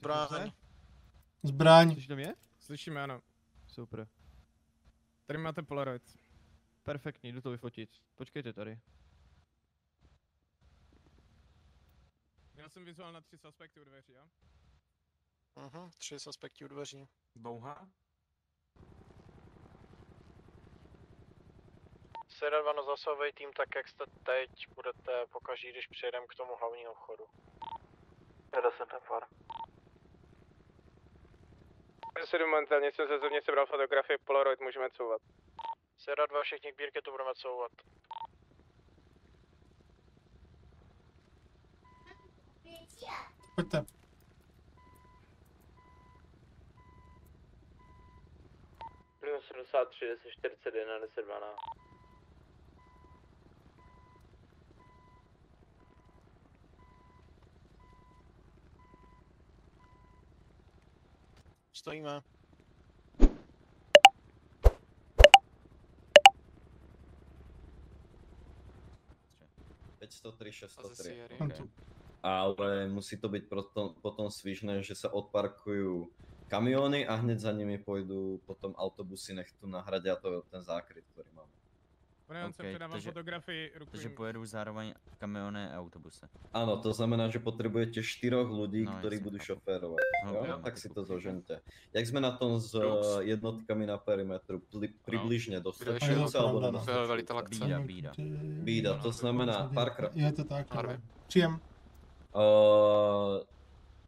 Zbraň. Zbraň. Slyšíš do mě? Slyšíme, ano. Super. Tady máte Polaroid. Perfektní, jdu to vyfotit. Počkejte tady. Měl jsem vizuál na tři suspekty u dveří, jo? Mhm, tři suspekti u dveří. Bouha? Sera 2 na zásahový tým, tak jak jste teď, budete pokaží, když přijedeme k tomu hlavního vchodu. Jede jsem ten far. Sedm momentálně jsem se zevně sebral fotografii Polaroid, můžeme couvat. Sera 2, všichni k bírke to budeme couvat. Pojďte. Plus 73, 10, 41, 10, 12. Stojíme. Tu. Ale musí to byť potom, potom svižné, že sa odparkujú kamiony a hneď za nimi pôjdu potom autobusy, nech tu nahradia to, ten zákryt, ktorý máme. Pane, on se OK, předávám takže- fotografii ruku. Takže pojedou zároveň kamiony a autobuse. Áno, to znamená, že potrebujete štyroch ľudí, No, budú chápu. šoférovať. No, Jo? ja, Tak si to zožente. Jak sme na tom s eh, jednotkami na perimetru? Pli, približne dostačujúce je to alebo no. nedostačujúce? Velitel akce. Bída, bída. Bída, to znamená párkrát. Je to tak. Ano. Příjem. Uh,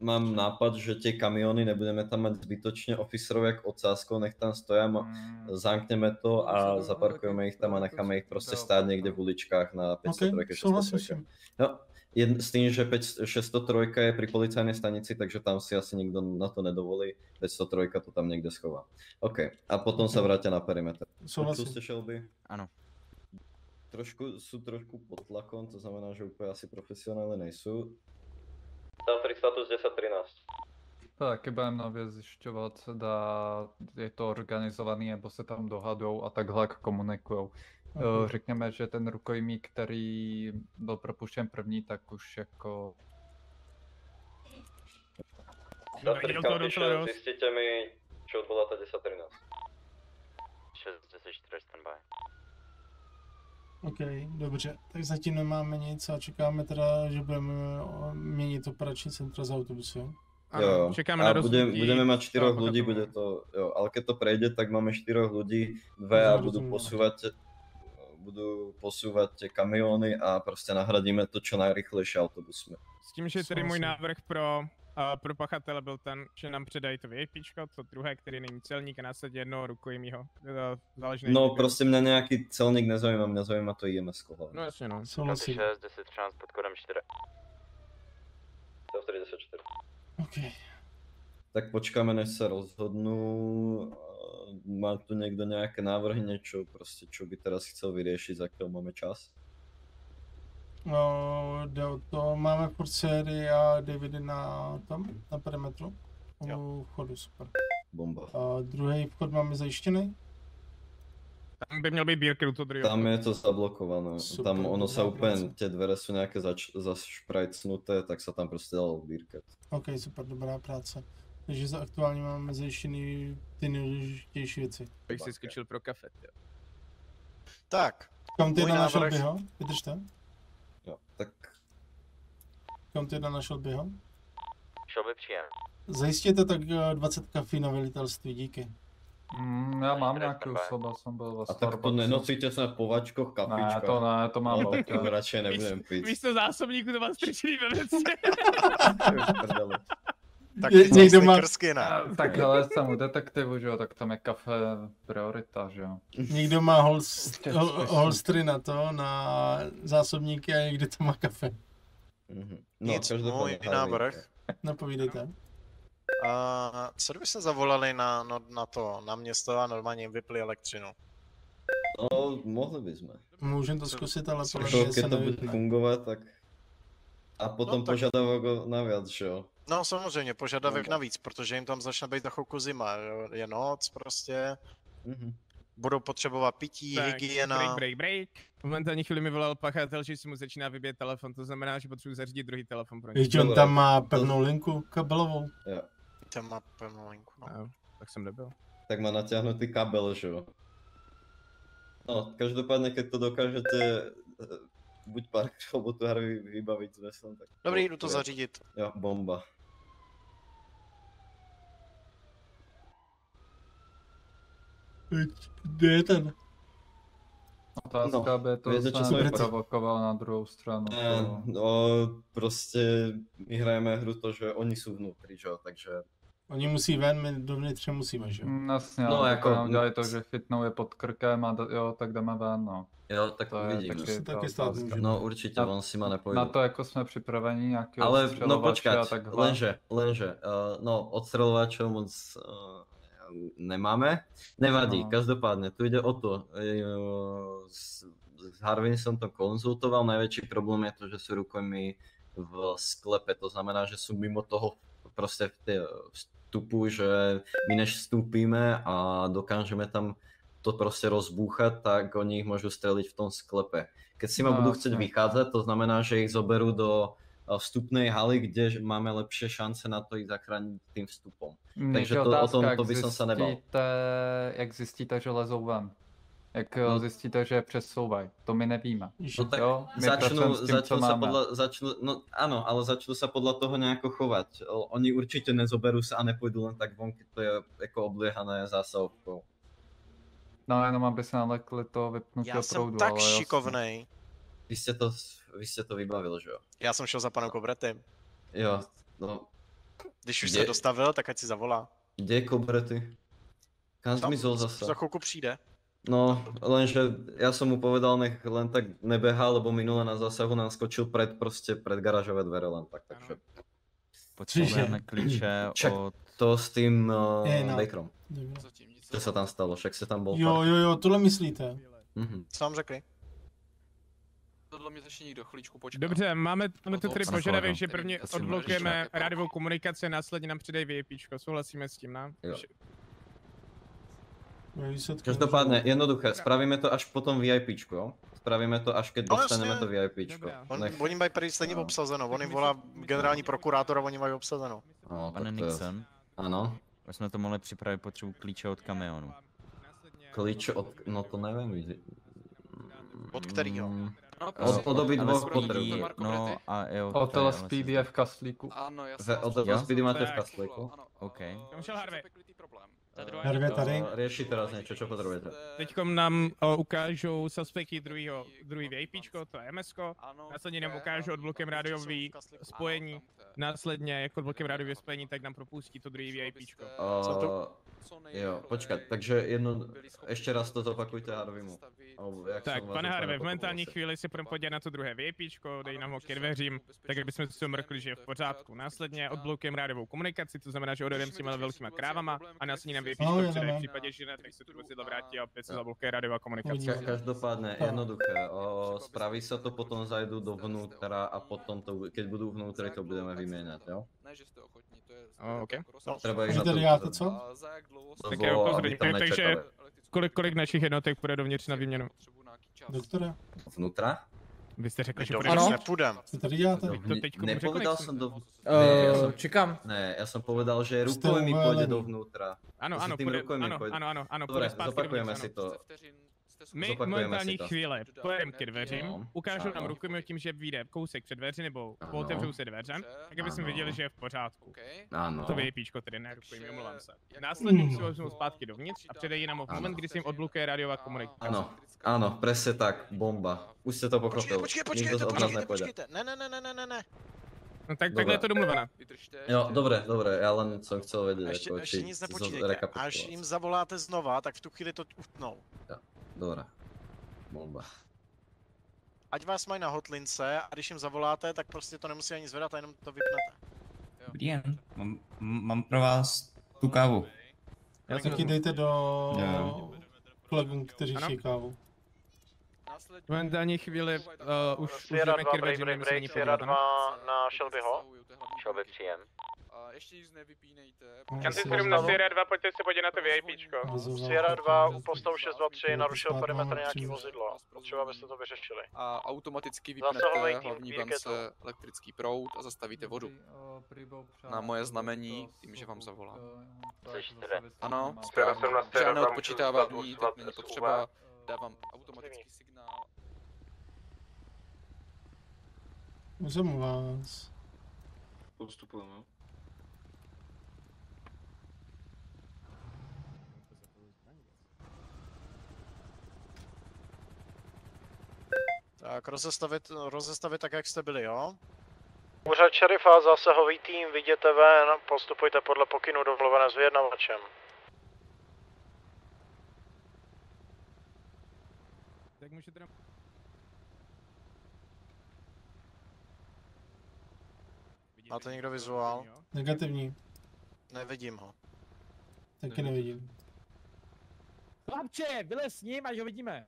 mám nápad, že tie kamiony nebudeme tam mať zbytočne oficerov jak ocáskou, nech tam stoja, ma- zamkneme to a zaparkujeme ich tam a necháme ich proste stáť niekde v uličkách na OK, 503, souhlasím s 603. tím. No, jed, s tým, že 5, 603 je pri policajnej stanici, takže tam si asi nikto na to nedovolí, 503 to tam niekde schová. OK, a potom sa vrátia na perimeter. Souhlasím. Počul ste Shelby? Ano. Trošku, sú trošku pod tlakom, to znamená, že úplně asi profesionály nejsou. Southrick status 1013. To taky budeme nově zjišťovat, zda je to organizovaný, nebo se tam dohadou a takhle jak komunikujou. Mhm. Eh, Řekněme, že ten rukojmí, který byl propuštěn první, tak už jako docela dost. zjistíte mi, čo odvoláte 1013. 6, 10, 4, standby. OK, dobře. Tak zatím nemáme nic a čekáme teda, že budeme o, měnit operační centra za autobusy. jo? Ano, jo, čekáme a na budem, budeme mať toho ľudí, pakatu. bude to, jo, ale keď to prejde, tak máme štyroch ľudí, dve a No, budú rozumiem. posúvať budú posúvať tie kamióny a prostě nahradíme to čo najrychlejšie autobusmi. S tím, že tedy můj návrh pro, uh, pro pachatele byl ten, že nám předají to VIPčko, to druhé, který není celník a následně jednoho rukojmího. Uh, záleží na No výběru. prostě mňa nejaký celník nezaujíma, mňa zaujíma to IMS hlavne. No jasně no. Souhlasím. 6, 10, 13 pod kodem 4. 144. OK. Tak počkáme, než sa rozhodnú. A Má tu niekto nejaké návrhy, niečo prostě, čo by teraz chcel vyriešiť, za ktorou máme čas? No, jde o to, máme furt sérii a Davidy na tom, na perimetru. U vchodu, super. Bomba. A druhý vchod máme zajištěný? Tam by měl být bírky u toho druhého. Tam je to zablokované. Super, tam ono úplne, práca. tie dvere nejaké zač, zašprajcnuté, tak sa tam prostě dalo vbírkat. OK, super, dobrá práce. Takže za aktuálně máme zajištěný ty nejdůležitější věci. Bych si skočil pro kafe. jo. Tak, Kam ty jedna našel návrh-? Vydržte. Kam ty našel běho? Šel by příjem. Zajistěte tak eh, 20 kafí na velitelství, díky. mm, já mám standby. osoba, jsem byl ve a tak to nenosíte sa v povačkoch, kapičkách. Ne, to ne, to mám No, to radšej nebudem piť. Místo zásobníku to má strčený ve věci. Tak Je- někdo má- krsky ne. Eh, Tak hele, jsem u detektivu, že jo, tak tam je kafe priorita, že jo. Někdo má holst, hol, holstry na to, na zásobníky a někdo tam má kafe. Mhm. No, Nic, můj návrh. Napovídejte. A co kdyby se zavolali na, no, na to, na město a normálně jim vypli elektřinu? No, mohli by sme. Můžeme to zkusit, ale co- podle To, mě se to bude fungovat, tak... A potom No, tak- požadavok o- naviac, že jo? No samozřejmě, požadavek No. navíc, protože jim tam začne být za chvilku zima, jo. je noc prostě. Mhm. Budou potřebovat pití, Tak, hygiena. Break, break, break. V momentální chvíli mi volal pachatel, že si mu začíná vybíjet telefon, to znamená, že potřebuji zařídit druhý telefon pro něj. On tam má pevnou linku kabelovou. Jo. Ten má pevnou linku, no. No, tak jsem nebyl. Tak má natiahnutý kabel, že jo. No, každopádně, keď to dokážete eh, buď park, alebo tu hru vybavit s veslem, tak... Dobrý, jdu to zařídit. Jo, bomba. Kde je ten? Otázka, No, aby to som neprovokoval na druhou stranu. Ne, to- no, prostě my hrajeme hru to, že oni jsou vnitř, že jo, takže... Oni musí ven, my dovnitř musíme, že jo? Mm, Jasně, No, no, jako- jako, udělají to, že chytnou je pod krkem a jo, tak dáme ven, no. Jo, tak To je uvidíme. taky taky stát. No určitě, Na- on si ma nepojde. Na to jako jsme připraveni, nějaký Ale no odstřelovače takhle. lenže, lenže, uh, no odstřelovačov moc uh, nemáme. Nevadí, No. každopádně, tu jde o to. Uh, s, s Harvin som to konzultoval, najväčší problém je to, že sú rukojmi v sklepe, to znamená, že sú mimo toho prostě v té vstupu, že my než vstúpime a dokážeme tam to prostě rozbúchať, tak oni ich môžu streliť v tom sklepe. Keď si ma No, budú chcieť vychádzať, to znamená, že ich zoberú do vstupnej haly, kde máme lepšie šance na to ich zachrániť tým vstupom. Mně takže to- o otázka, tom- jak to by som sa nebal. Jak zjistíte, že lezou ven? Jak No. zjistíte, že je přesouvají? To my nevíme. No tak Jo, my s tím, co začnú sa podľa, začnú, no áno, ale začnú sa podľa toho nejako chovať. O- Oni určite nezoberú sa a nepôjdu len tak von, keď to je jako obliehané zásahovkou. No jenom aby se nalekli toho vypnutého Já jsem proudu, tak ale šikovnej. Vy ste to, vy ste to vybavil, že jo? Já jsem šel za panem Kobretem. Jo, no, Když už Kde- se dostavil, tak ať si zavolá. kde je Kobrety? Kam Tam zmizol zase? Za chvilku přijde. No, lenže ja som mu povedal, nech len tak nebeha, lebo minule na zásahu nám skočil pred, prostě pred garážové dvere len tak, takže Potřebujeme klíče Čak- od... to s tým uh, no. Bakerom. Co se tam stalo, však se tam bol Jo, jo, jo, tohle myslíte. Mhm. Co vám řekli? Mě ještě někdo chviličku počká. Dobře, máme, máme tu to tedy pane požadavek, že prvně Potřebujeme odblokujeme řešit. rádiovou komunikaci, následně nám přidají VIPčko. Souhlasíme s tím, ne? Jo. Každopádně, jednoduché, spravíme to až po tom VIPčku, jo? Spravíme to až keď No, dostaneme to VIPčko. Dobrá. On, Nech... Oni mají prý stejně No. obsazeno. On jim volá generální prokurátor a oni mají obsazeno. No, Pane. Nixon, Ano, už jsme to mohli připravit potřebu klíče od kamionu. klíč od... No to nevím. Od kterýho? Mm, No, Od- prosím. od obě dvou. Marko No a jo. O to je ale LSPD je v kaslíku. Ano, já Ve, od Jo? Speedy máte v? Ano, OK. eh, Šel Harvey. Harvey tady. Rieši teraz niečo, čo potrebujete. Teďkom nám uh, ukážou suspekty druhýho, druhý VIPčko, to je MSko. Ano, Následně nám ano. odblokem rádiový kaslíku. spojení. Ano. Následně, jako odblokem rádiového spojení, tak nám propustí to druhý VIPčko. Co to- Co jo, počkat, takže jedno, ještě raz to zopakujte Harveymu. Jak Tak, pane Harvey, v asi. chvíli se budeme podívat na to druhé VIPčko, dej nám ho ke dveřím, tak aby jsme si mrkli, že je v pořádku. Následně odblokujeme rádiovou komunikaci, to znamená, že odjedeme s těma velkýma krávama a následně nám přidají. V případě, že ne, tak se tu vozidlo vrátí a opět se zablokuje rádiová komunikace. Uvidíme. Ka- každopádne, jednoduché, o, spraví sa to, potom zajdu dovnútra a potom to, bu- keď budú vnútri, to budeme vymieňať, jo? Ne, že jste ochotní, to je... O, ok. No, na to co? Tak já aby upozorním, tam takže kolik, kolik našich jednotek půjde dovnitř na výměnu? Doktore, Vnútra? Vy jste řekli, že půjde dovnitř. nepůjdem. co tady děláte? to teďko Nepovedal som do... Ne, ja som, čekám. ne, ja som povedal, že Jste rukojmi pôjde uvalený. dovnútra. Ano, ano, půjde, ano, pojď. ano, ano, ano, Dobre, půjde zopakujeme si ano. to. My momentální si to. chvíli pojedeme ke dveřím, No. ukážou nám Ano. rukojmi tím, že vyjde kousek před dveře nebo Ano. otevřou se dveře, tak aby jsme Ano. viděli, že je v pořádku. Áno. To VIPčko tedy ne rukojmi, omlouvám se. Následně Mm. si ho vezmou zpátky dovnitř a předají nám ho v Ano. moment, kdy se jim odblokuje rádiová komunikace. Áno, áno, presne tak, bomba. Už ste to pochopil. počkejte, Nikto počkejte, počkejte, počkejte. Ne, ne, ne, ne, ne, ne, ne. No tak takhle je to domluvené. Jo, dobre, dobre, ja len som chcel vedieť, A ještě, ako, ještě či nic si nepočítejte. Až jim zavoláte znova, tak v tu chvíli to utnou. Dobre. Bomba. Ať vás mají na hotlince a když jim zavoláte, tak prostě to nemusí ani zvedat a jenom to vypnete. Dobrý den, mám, mám pro vás tu kávu. Taky dejte do Jo. kolegům, kteří chtějí kávu. Momentální chvíli uh, už užijeme 2, kirve, break, že se break, není Sierra podívat, 2 na Shelbyho. Shelby příjem. A ještě nic nevypínejte. City Room na Sierra 2, pojďte se podívat na to VIPčko. Sierra to, 2 že- u postavu 623 narušil perimetr nějaký vozidlo. Potřeba, abyste to vyřešili. A automaticky vypnete hlavní bance elektrický proud a zastavíte vodu. Na moje znamení, tím, že vám zavolám. Ano, správně. Žádné odpočítávání, tak není potřeba. Dávám automatický signál. U vás. Postupujeme. Tak rozestavit, rozestavit tak, jak jste byli, jo? Úřad šerifa, zásahový tým, viděte ven, postupujte podle pokynu domluvené s vyjednavačem. Tak můžete. Máte někdo vizuál? Negativní. Nevidím ho. Taky nevidím. Chlapče, vylez s ním, až ho vidíme.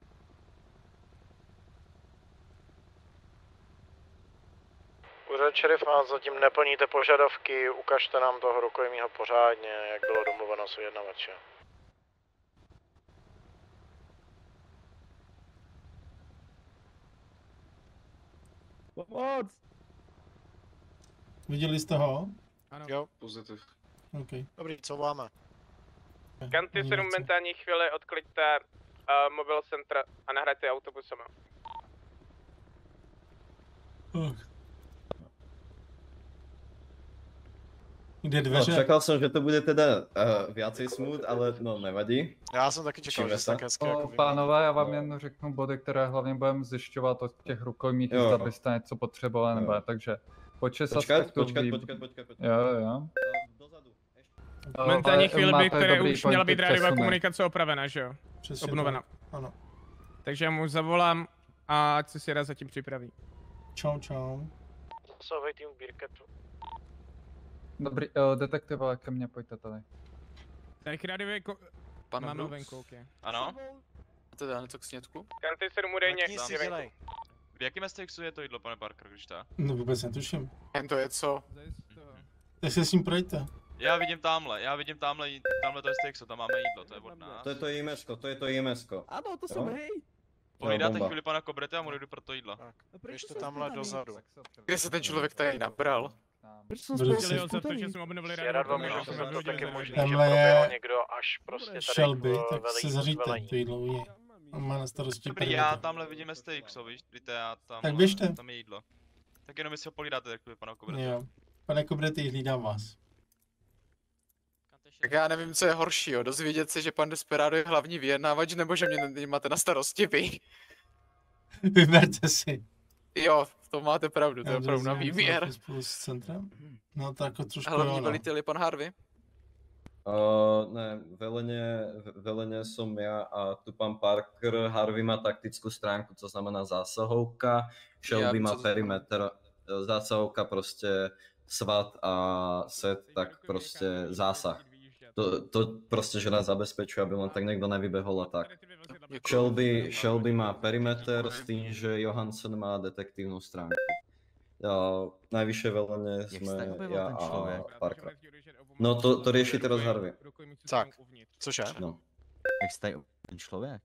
Úřad šerifa, zatím neplníte požadavky, ukažte nám toho rukojmího pořádně, jak bylo domluveno s vyjednavačem. Pomoc! Viděli jste ho? Ano. Jo, Pozitiv. OK. dobrý, co máme? Kanty se momentální chvíli odkliďte uh, mobil centra a nahrajte autobusem. Ach. Kde No, dveře? čakal jsem, že to bude teda uh, viacej smooth, ale no nevadí. Já jsem taky čekal, Těšíme že tak hezky jako O, vymí. pánové, já vám jen řeknu body, které hlavně budeme zjišťovat od těch rukojmí, Jo. zda byste něco potřebovali nebo takže počet Počkat, počkat, vý- počkat, počkat, počkat. Jo, jo. Dozadu. Ale Momentální chvíli, by, které už měla být rádiová komunikace opravena, že jo? Přesně Obnovena. tak. Ano. Takže já mu zavolám a ať se Sierra zatím připraví. Čau, čau. Zásahový tým v Birketu. Dobrý, uh, detektive, ke mně pojďte tady. Tak rádiové ko... Pane Máme Brooks, venku, ok. Ano? máte dál něco k snědku? Kanty 7 udejně si, dělej. V jakém stexu je to jídlo, pane Parker, když to? No vůbec netuším. Jen to je co? Tak se s ním projďte. Já vidím tamhle, já vidím tamhle, tamhle to je stexu, tam máme jídlo, to je od nás. To je to IMSko, to je to IMSko. Ano, to jsem hej. Pohlídáte bomba. chvíli pana Kobrete a mu jdu pro to jídlo. Tak, A proč běžte jsou tamhle dozadu. Kde se ten člověk tady nabral? Proč jsou Byli spolu Chtěli ho za to, že jsme obnovili 2 komunikaci, může jsme to taky možný, že Tamhle je proběhl někdo až prostě tady Shelby, tak se velení. to jídlo u něj. On má na starosti Dobrý, já tamhle vidím stexo, víš, víte, já tam, Tak běžte. tam je jídlo. Tak jenom si ho pohlídáte, tak by pana Kobrete. Jo. Pane Kobrety, hlídám vás. Tak já nevím, co je horšího, dozvědět se, že pan Desperado je hlavní vyjednávač, nebo že mě mě máte na starosti vy. Vyberte si. Jo, to máte pravdu, to je opravdu na výběr. co Spolu s centrem? No tak jako trošku Hlavní jo, no. velitel je pan Harvey. Uh, ne, velenie, velenie som ja a tu pán Parker, Harvey má taktickú stránku, to znamená zásahovka, Shelby má co perimeter, e, zásahovka prostě SWAT a set, tak prostě zásah. To, to prostě, že nás zabezpečuje, aby len tak niekto nevybehol a tak. Shelby, Shelby má perimeter s tým, že Johansson má detektívnu stránku. Ja, najvyššie velenie Jak se sme tak objevil ja ten a člověk? Parker. No to, to rieši teraz Harvey. Tak. Cože? No. Jak se tady ten člověk?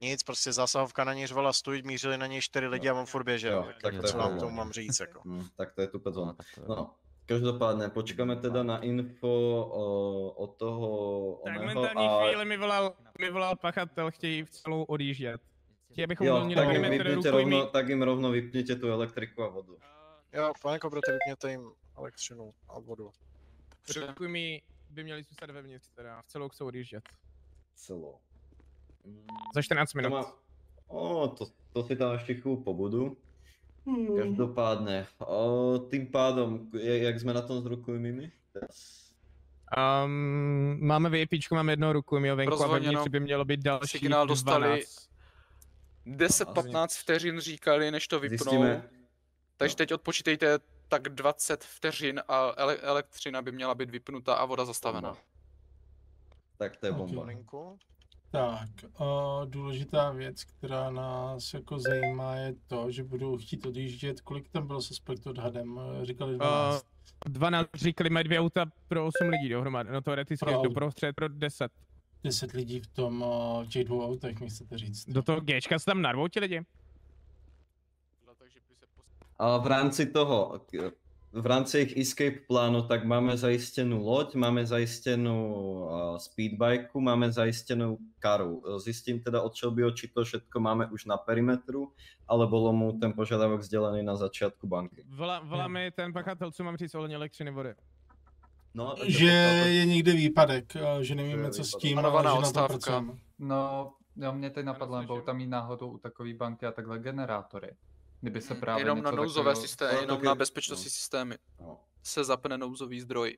Nic, prostě zásahovka na něj řvala stůj, mířili na něj čtyři lidi a on furt běžel. Jo, tak to je Co vám tomu mám říct, jako. Hm, tak to je No, to je- No, každopádně počkáme teda na info o, od toho Tak oného momentální a... chvíli mi volal, mi volal pachatel, chtějí v celou odjíždět. Chtějí, abychom Jo, uvolnili tak jim, vypněte rovno, tak jim rovno vypněte tu elektriku a vodu. Jo, pane Kobrete, vypněte jim elektřinu a vodu. Rukojmí by měli zůstat vevnitř teda, v celou chcou odjíždět. Celou. Za 14 To minut. má... O, to, to si tam ještě chvíli pobudu. Každopádně, o, tým pádom, jak jsme na tom s rukojmími? Um, máme VIPčko, máme jedno rukojmího venku a Rozvolněno. vevnitř by mělo být další Signál dostali 12. 10-15 vteřin říkali, než to vypnou. Zjistíme. Takže teď odpočítejte tak 20 vteřin a ele- elektřina by měla být vypnuta a voda zastavena. Tak to je bomba. Tak, a důležitá věc, která nás jako zajímá, je to, že budou chtít odjíždět. Kolik tam bylo suspekt odhadem? Říkali 12. Uh, 12 říkali, mají dvě auta pro 8 lidí dohromady, no teoreticky Pro- doprostřed pro 10. 10 lidí v tom, v těch dvou autech, mi chcete říct. Do toho Gčka se tam narvou ti lidi? A v rámci toho, v rámci jejich escape plánu, tak máme zajištěnou loď, máme zajištěnou uh, speedbajku, máme zajištěnou karu. Zjistím teda od Shelbyho, či to všetko máme už na perimetru, ale bolo mu ten požadavek sdělený na začátku banky. Volá, volá mi ten pachatel, co mám říct ohledně elektřiny vody. No, Že je někde výpadek, že nevíme, co s tím, ale že na to pracujeme. No, jo, mě teď napadlo, budou tam mít náhodou u takové banky a takhle generátory. Kdyby se právě Jenom něco na nouzové takového- systémy, No, jenom tak na bezpečnostní systémy No. se zapne nouzový zdroj.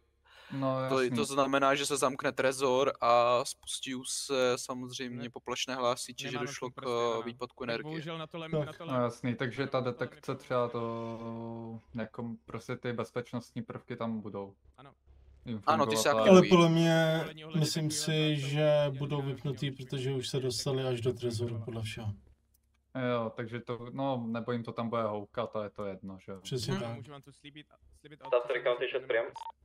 No, To, jasný. to znamená, že se zamkne trezor a spustí se samozřejmě Ne- poplašné hlásiče, že došlo k prostě, no. výpadku energie. Bohužel na tohle, Tak. na tohle. No jasný, takže ta detekce třeba to, jako prostě ty bezpečnostní prvky tam budou. Ano. Ano, ty se fungovat a- Ale aktivují. podle mě, myslím si, že budou vypnutý, protože už se dostali až do trezoru, podle všeho. Jo, takže to, no, nebo jim to tam bude houkat a je to jedno, že jo. Přesně Hm, tak. Můžu vám to slíbit, slíbit a Stav odpustit, three county že shot nebudeme- priam.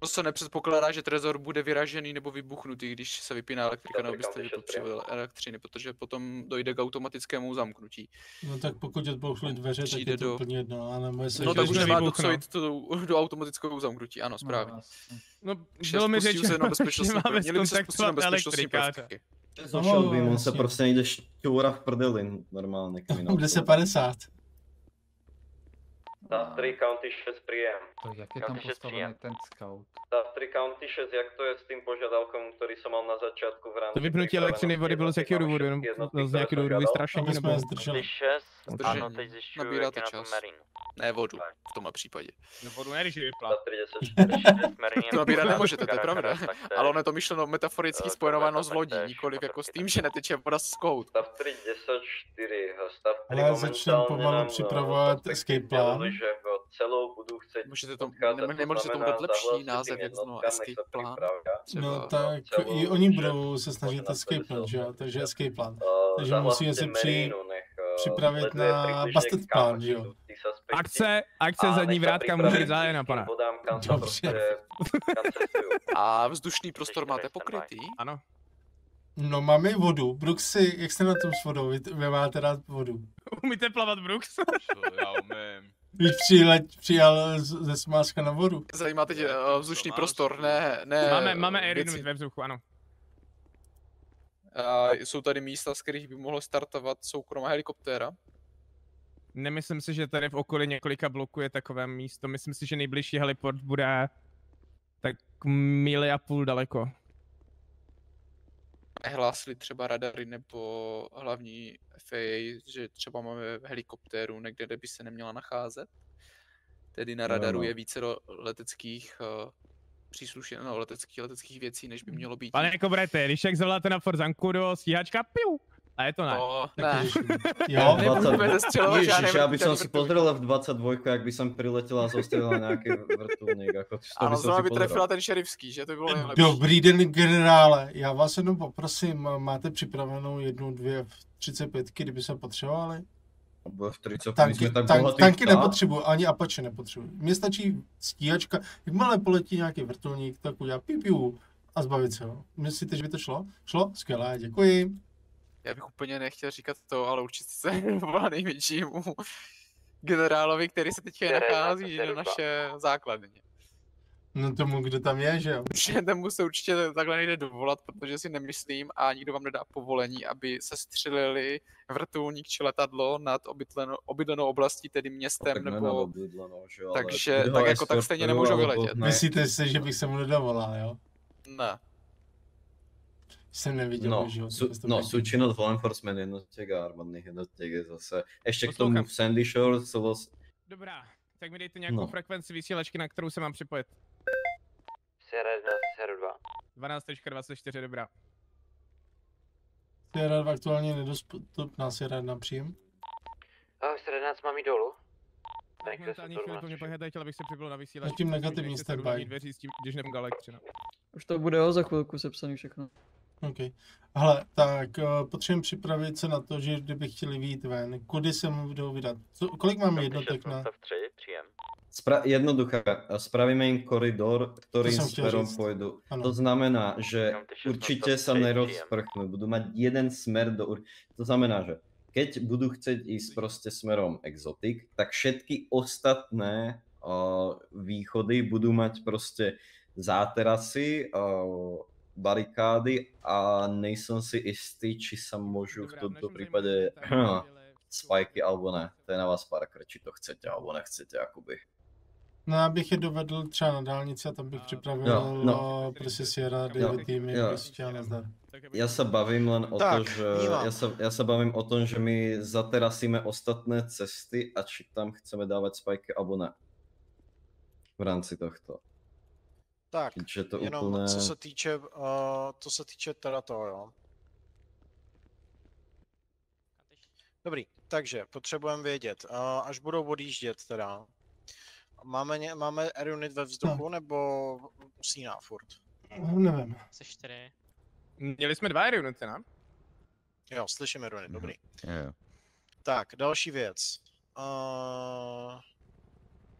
To se nepředpokládá, že trezor bude vyražený nebo vybuchnutý, když se vypíná elektrika nebo byste vypotřebovali elektřiny, protože potom dojde k automatickému zamknutí. No tak pokud odbouchly dveře, tak Přijde je to do- úplně jedno, ale moje se No tak už to nemá do vybuchne. co jít to, do automatického zamknutí, ano, správně. No, jasně. No, bylo mi řečeno, se že bezpečnostní máme. Měli by se spustit bezpečnostní elektrikáře. prvky. So No, Shelby, on se prostě nejde šťoura v prdeli normálně. kriminál. 1050. Stav 3 county 6 príjem. To jak je tam šest postavený příjem. ten scout? Stav 3 county 6, jak to je s tým požiadavkom, ktorý som mal na začiatku v rámci To vypnutí elektřiny vody bylo z jakého důvodu, jenom z nějakého důvodu vystrašení nebo... je zdrželi. 6, Zdržení. ano, teď zjišťuju, jak Nabíráte je na čas. Ne vodu, v tomhle případě. No vodu ne, když ji vyplá. Stav 34. Marine To nabírat je nemůžete, to je pravda. Tak to je- Ale ono je to myšleno metaforicky Eh, tohle s to lodí, nikoliv jako s tím, že neteče voda z kout. Stav 3 10 4. Stav 3 Ale začneme pomalu připravovat escape plán. Že v celou budu chcet Můžete to, odcházet, ne, nemohli se tomu dát lepší název, jak znovu escape. Třeba No tak celou i oni budou se snažit escape plan, že jo? Takže escape plan. Uh, Takže musíme si při- připravit na busted plán, že jo? Akce, akce zadní vrátka může být zájena, pane. Dobře. A vzdušný prostor máte pokrytý? Ano. No máme i vodu. Bruxy, jak jste na tom s vodou? Vy, vy máte rád vodu. Umíte plavat, Brooks? Já umím. Víš, přijel, přijel ze Smářka na vodu. Zajímá tě eh, vzdušný prostor, ne, ne Máme, máme věci. aerodynamit ve vzduchu, ano. A jsou tady místa, z kterých by mohlo startovat soukromá helikoptéra. Nemyslím si, že tady v okolí několika bloků je takové místo. Myslím si, že nejbližší heliport bude tak mili a půl daleko. Hlásili třeba radary nebo hlavní FAA, že třeba máme helikoptéru někde, kde by se neměla nacházet. Tedy na No, radaru no. je více leteckých uh, příslušně, no, leteckých, leteckých věcí, než by mělo být. Pane Kobrete, když jak zavoláte na Fort Zancudo, stíhačka, piu! A je to ne. No, ne. už- Jo, Nebudeme zestřelovat žádné Ježiš, já by vrtulníky. som si pozrel v 22, jak by som priletel a zostrelil nějaký vrtulník, jako to Ano, si by pozrel. trefila ten šerifský, že to by bylo nejlepší. Dobrý den, generále. Já vás jenom poprosím, máte připravenou jednu, dvě 35, kdyby se potřebovali? Bo v 30 my Tanky, jsme tak tank, tanky nepotřebuji, ani Apache nepotřebuji. Mně stačí stíhačka, jakmile poletí nějaký vrtulník, tak udělá piu, piu a zbavit se ho. Myslíte, že by to šlo? Šlo? Skvělé, děkuji. Já bych úplně nechtěl říkat to, ale určitě se volá největšímu generálovi, který se teďka Které nachází na naše základně. No tomu, kdo tam je, že jo? Že tomu se určitě takhle nejde dovolat, protože si nemyslím a nikdo vám nedá povolení, aby se střelili vrtulník či letadlo nad obydlenou, obydlenou oblastí, tedy městem Tak nebo... nenad obydlenou, že jo, ale Takže tak jako tak stejně nemůžou vyletět. ne. Myslíte si, že bych se mu nedovolal, jo? Ne. Jsem neviděl No, sú, to no súčinnosť law enforcement jednotiek a armádnych jednotiek je zase... K Poslouchám. tomu v Sandy Shore sú los... Dobrá, tak mi dejte nějakou No. frekvenci vysílačky, na kterou se mám připojit. Sierra 11, Sierra 2. 12.24, dobrá. Sierra 2 aktuálně nedostupná, Sierra 1 příjem. Ahoj, Sierra 11 mám jít dolů. Tak to Momentální chvíli po mě pohledaj, chtěl abych se připojil na vysílačku. Zatím negativní standby. dveří s tím, když nevím elektřina. Už to bude o za chvilku sepsaný všechno. OK. Hele, tak uh, potřebujeme připravit se na to, že kdyby chtěli vyjít ven, kudy se budou vydat? Co, kolik máme jednotek na... příjem. Spra- jednoduché, spravíme im koridor, ktorým smerom říct. pôjdu. Ano. To znamená, že Mám ty 16 určite sa príjem. nerozprchnú, budú mať jeden smer do... ur- To znamená, že keď budú chcieť ísť proste smerom exotik, tak všetky ostatné uh, východy budú mať proste záterasy, uh, barikády a nejsem si istý, či sa môžu v tomto ale- spajky alebo ne. To je na vás Parker, či to chcete alebo nechcete, akoby. No já bych je dovedl třeba na dálnici a tam bych připravil Jo, no. no. prostě Sierra, David týmy, jo. prostě a nazdar. Ja sa bavím len o Tak, to, že ja sa, ja sa bavím o tom, že my zaterasíme ostatné cesty a či tam chceme dávať spajky alebo ne. V rámci tohto. Tak, Čiže to jenom úplne... co se týče, uh, co se týče teda toho, jo. Dobrý, takže potřebujeme vědět, uh, až budou odjíždět teda, máme, ně, máme air unit ve vzduchu nebo usíná furt? Nevím. Se čtyři. Měli jsme dva unity, ne? Jo, slyším air unit, dobrý. Jo, jo. Tak, další věc. Uh,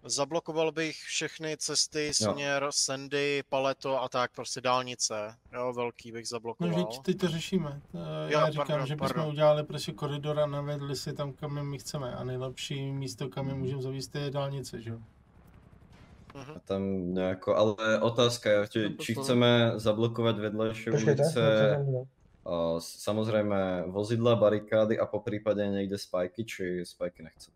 zablokoval bych všechny cesty, směr, Sandy, Paleto a tak, prostě dálnice. Jo, velký bych No zablokoval. vždyť teď to řešíme. Uh, Jo, já říkám, pardon, že bychom pardon. udělali prostě koridor a navedli si tam, kam my chceme. A nejlepší místo, kam my můžeme zavíst, je dálnice, že jo? Mhm. A tam nejako, ale otázka je, či, či chceme zablokovat vedlejšie ulice, a samozrejme vozidla, barikády a po prípade niekde spajky, či spajky nechce.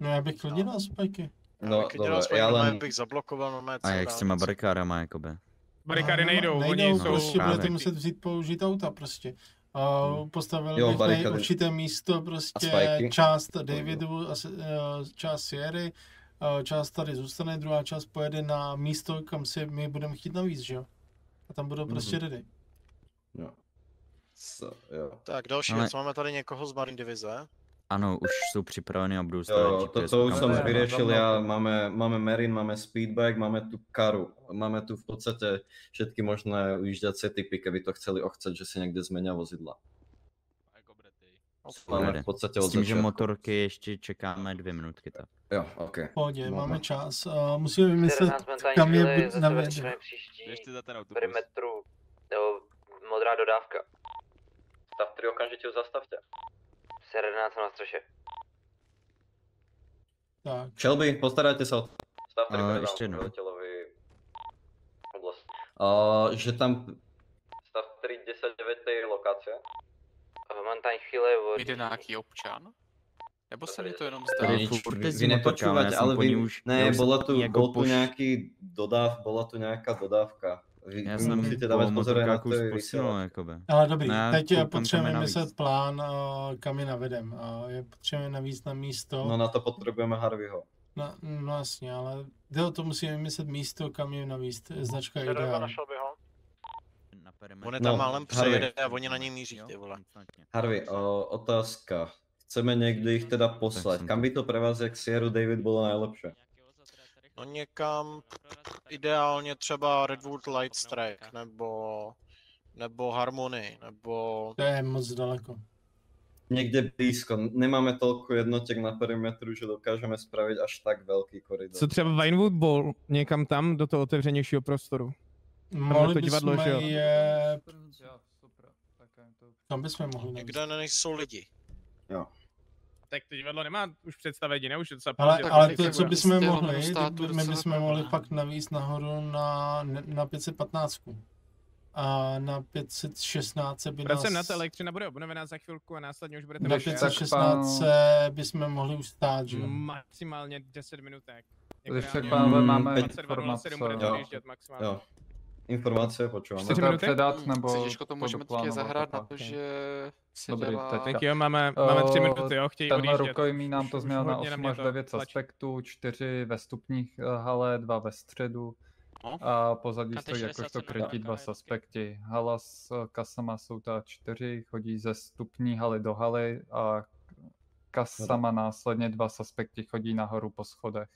No já bych klidně dal spajky. No, Když dobre, dělal normálně len... bych zablokoval normálně A jak s těma dálnici. barikádama, jakoby? Barikády No, nejdou, oni nejdou, jsou... prostě budete právě. muset vzít použít auta prostě. Uh, postavil Jo, bych na barikády. určité místo prostě část Davidu, a se- eh, část Sierry, část tady zůstane, druhá část pojede na místo, kam si my budeme chtít navíc, že jo? A tam budou prostě Mhm. ready. Jo. So, jo. Tak, další Ale- věc, máme tady někoho z Marine Divize. Ano, už jsou připraveny a budou stavit Jo, to, to už bude. vyriešil ja, máme, máme Merin, máme Speedbike, máme tu Karu, máme tu v podstate všetky možné ujížďacie typy, keby to chceli ochceť, že si niekde zmenia vozidla. Máme v podstate od S tím, že začiatku. motorky ještě čekáme dvě minutky tak. Jo, ok. Pohodě, No, máme no. čas. Uh, musíme vymyslet, 14 momentální kam je příští Ještě za ten autobus. perimetru jo, modrá dodávka. Stav 3 okamžite zastavte. Ser 11 na střeše. Tak, Shelby, postarajte sa o to. Stav 3 A, predám ještě jednou. veliteľovi oblasti. Uh, že tam stav 3 10 9 tej lokácie. A v momentální chvíli od... Jde nějaký občan? Nebo se mi to jenom Tady zdá? Nič, furt vy, vy nepočúvate, ale vy, už- ne, bola tu, jako bol tu nejaký dodáv, bola tu nejaká dodávka. Vy, Já jsem musíte po dávať pozor na posunul, vysielačke. jakoby. ale dobrý, Ne, teď potřebujeme vymyslet plán, uh, kam je navedem. Uh, je potřebujeme navíc na místo. No na to potrebujeme Harveyho. No, no jasně, ale jde o to, musíme vymyslet místo, kam je navíc. Značka ideální. našel by ho. Na. On je tam No, málem Harvey. přejede a oni na něj míří, ty vole. Harvey, o, otázka. Chceme niekde ich teda poslať. jsem Kam by to pre vás, jak Sierra David, bolo najlepšie? No někam, ideálně třeba Redwood Light Strike, nebo, nebo Harmony, nebo... To je moc daleko. Niekde blízko. Nemáme toľko jednotiek na perimetru, že dokážeme spraviť až tak veľký koridor. Co třeba Vinewood Ball, někam tam do toho otevřenějšího prostoru. Mohli to divadlo, že jo? bychom je... Kam bychom mohli? Někde nejsou lidi. Jo. Tak to divadlo nemá už představení, ne? Už je docela Ale, pozdě, ale tak to, se co bychom mohli, my bychom mohli fakt navíc nahoru na, na 515. A na 516 by nás... Pracujeme na to, elektřina bude obnovená za chvilku a následně už budete Na Když mít tak 516 bychom mohli už stát, že jo? maximálně 10 minutek. Když tak, máme 22.07 budete informace. odjíždět maximálně. Jo. Informácie počúvam. Čtyři Chcete minuty? předat, nebo těžko to to můžeme teď doplánovat zahrát na to, že se Dobrý, dělá... teďka. Tak jo, máme, máme tři Eh, minuty, jo, chtějí Tenhle odjíždět. rukojmí nám to už změnil na hodně 8 mě až to 9 tlačí. aspektů, 4 ve stupních eh, hale, 2 ve středu No. a pozadí stojí 60 jakožto krytí dva suspekti. Hala s eh, kasama jsou ta 4, chodí ze stupní haly do haly a kasama následně dva suspekti chodí nahoru po schodech.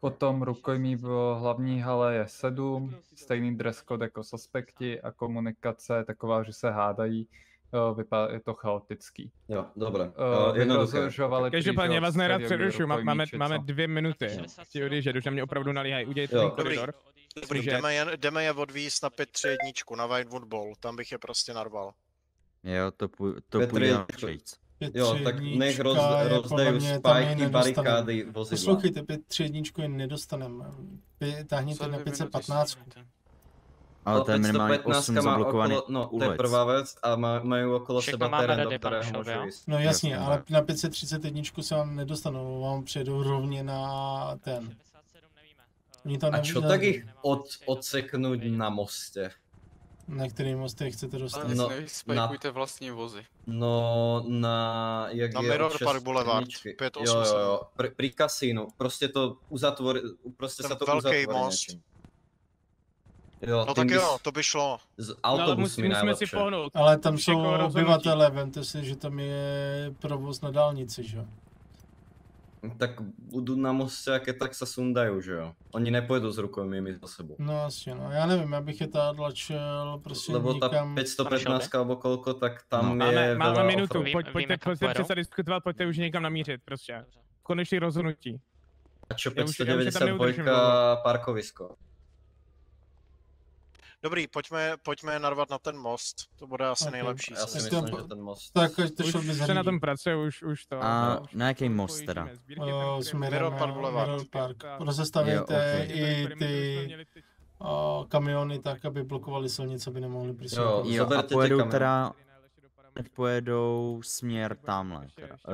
Potom rukojmí v hlavní hale je 7, stejný dress code jako suspekti a komunikace je taková, že se hádají, eh, vypadá, je to chaotický. Jo, dobré. Eh, Uh, jednoduché. Každopádně já vás nerad přerušu, má- máme, máme dvě minuty. Chci odjíždět, už na mě opravdu nalíhají. Udělejte ten koridor. Dobrý, Že- jdeme je, jdeme je odvízt na 5-3-1 na Whitewood Bowl, tam bych je prostě narval. Jo, to, půj, to půjde na všejc. Jo, tak nech roz, rozdají spajky, barikády, vozidla. Poslouchejte, pět tři jedničku je nedostaneme. Pě- Táhněte na 515. Ale to je minimálně 515 8 má zablokovaných okolo, no, to ulic. je prvá věc a má, mají okolo Všechno sebe terén, do kterého jo? jít. No jasně, Jasně, ale tak. na 531 se vám nedostanou, vám přijedou rovně na ten. Oni tam A čo tak ich od, odseknout na mostě? Na který mostě chcete dostat? Ale No, spajkujte vlastní vozy. No, na, jak Na je Mirror od Park Boulevard, šestničky. 587. Jo, jo, jo, pri, pri kasínu, prostě to uzatvor, prostě Ten se to velký most. něčím. Jo, No tak jo, bys- to by šlo. Z No, ale musí, musíme nejlepší. si pohnout. Ale tam Už jsou jako obyvatele, vemte si, že tam je provoz na dálnici, že jo? Tak budou na mostě, jak je tak se sundají, že jo? Oni nepojedou s rukojmími za sebou. No jasně, no já nevím, já bych je tady tlačil prostě Lebo ta někam... 515 nebo kolko, tak tam No. je Máme, máme minutu, pojď, pojďte, pojďte přestat diskutovat, pojďte už někam namířit, prostě. Konečný rozhodnutí. A čo Já už- já už se tam neudržím 592 parkovisko. Dobrý, pojďme, pojďme narvat na ten most, to bude asi Ok. nejlepší. Já si myslím. že ten most. Tak ať to Už by se na tom pracuje, už, už to. A na jaký most teda? Směrem Park Boulevard. Mirror Park. Ok. i ty kamiony tak, aby blokovali silnice, aby nemohli prostě... Jo, Jo, a pojedou ty teda, pojedou směr tamhle,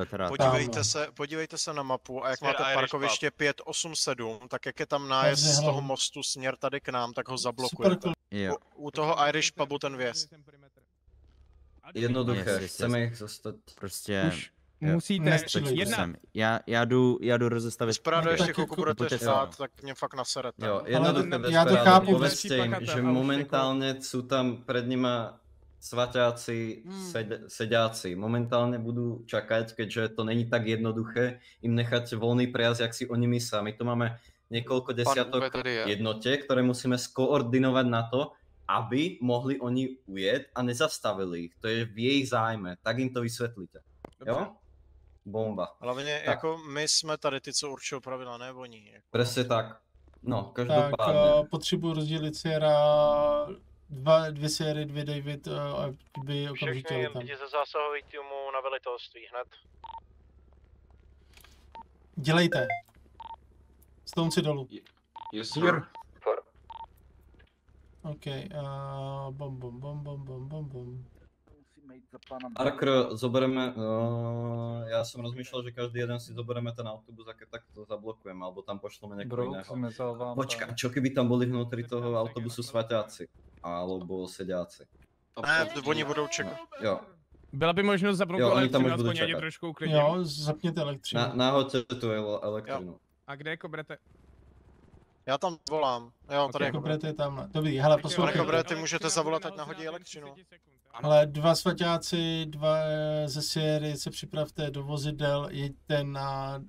teda, eh, Podívejte Tamhle. se, podívejte se na mapu a jak Směr máte Irish parkoviště 587, tak jak je tam nájezd z toho mostu směr tady k nám, tak ho zablokujete. U, u toho Irish pubu ten věz. Jednoduché, Yes, yes, chceme jich zastat. prostě Už musíte Nestřílejte. jedna. jsem. Já, já jdu, já jdu rozestavit. No, ještě jako- budete stát, tak mě fakt naserete. Jo, no. jednoduché já to chápu, povedzte jim, že momentálně jsou tam před nima svaťáci, Hmm. sed, sedáci. Momentálně budu čakať, keďže to není tak jednoduché, im nechať volný prejazd, jak si oni myslí. My tu máme několik Pan desiatok je. jednotek, které musíme skoordinovat na to, aby mohli oni ujet a nezastavili ich. To je v jejich zájme. Tak jim to vysvětlíte. Jo? Bomba. Hlavně Tak. jako my jsme tady ty, co určují pravidla, ne oni. Jako. Přesně tak. No, Tak každopádně. uh, potřebuji rozdělit séra dva, dvě série, dvě David, uh, aby okamžitě Všechny tam. lidi ze zásahových týmu na velitelství hned. Dělejte. Stounci dolů. Yes, sir. OK, uh, bom, bom, bom, bom, bom, bom, bom. Parker, zobereme, no, já jsem rozmýšlel, že každý jeden si zobereme ten autobus a keď tak to zablokujeme, alebo tam pošleme někoho jiného. Počkaj, tam. čo keby tam boli vnútri toho autobusu svaťáci? Alebo sediaci? Ne, oni budou čekat. Jo, Byla by možnost zapnout Jo, tam elektřinu, aspoň ať je čekat. trošku uklidním. Jo, zapněte elektřinu. na, nahoďte tu ele- elektrinu. A kde jako berete? Já tam volám. Jo, tady Ok. jako Kobrete je tamhle. Dobrý, hele, poslouchej. Kobre, ty můžete zavolat, ať nahodí elektřinu. Ale dva svaťáci, dva ze série, se připravte do vozidel, jeďte na